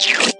you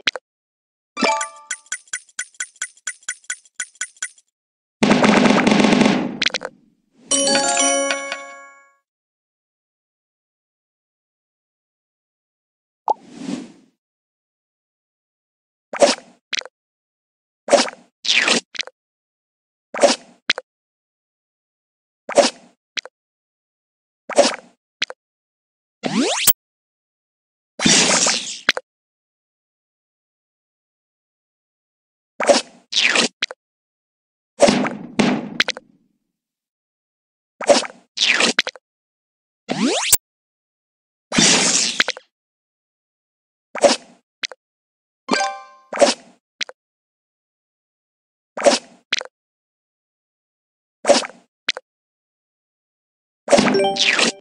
you